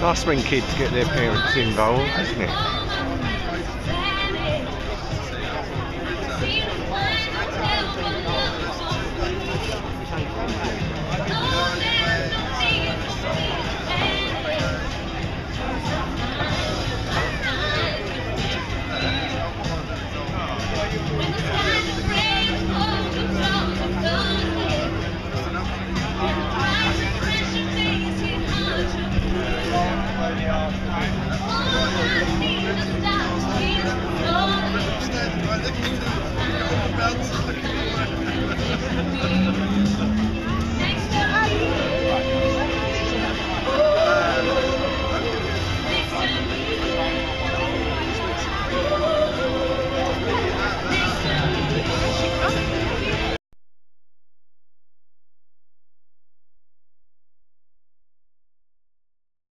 Nice when kids get their parents involved, isn't it? Thank you.